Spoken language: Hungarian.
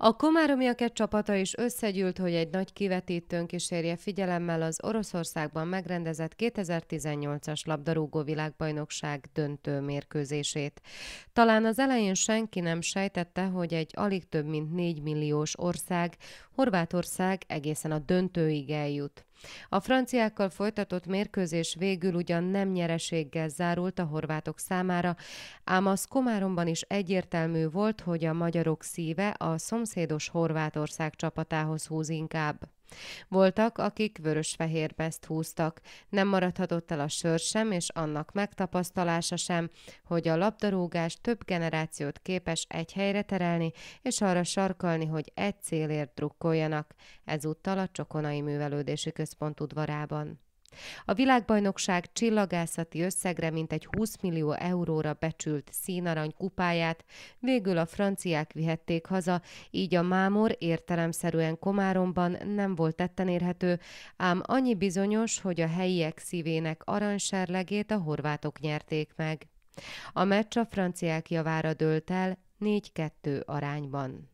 A komáromiaket csapata is összegyűlt, hogy egy nagy kivetítőn kísérje figyelemmel az Oroszországban megrendezett 2018-as labdarúgó világbajnokság döntő mérkőzését. Talán az elején senki nem sejtette, hogy egy alig több mint 4 milliós ország, Horvátország egészen a döntőig eljut. A franciákkal folytatott mérkőzés végül ugyan nem nyereséggel zárult a horvátok számára, ám az Komáromban is egyértelmű volt, hogy a magyarok szíve a szomszédos Horvátország csapatához húz inkább. Voltak, akik vörös-fehér mezt húztak. Nem maradhatott el a sör sem, és annak megtapasztalása sem, hogy a labdarúgás több generációt képes egy helyre terelni, és arra sarkalni, hogy egy célért drukkoljanak, ezúttal a Csokonai Művelődési Központ udvarában. A világbajnokság csillagászati összegre mintegy 20 millió euróra becsült színarany kupáját végül a franciák vihették haza, így a mámor értelemszerűen Komáromban nem volt tetten érhető, ám annyi bizonyos, hogy a helyiek szívének aranyserlegét a horvátok nyerték meg. A meccs a franciák javára dőlt el 4-2 arányban.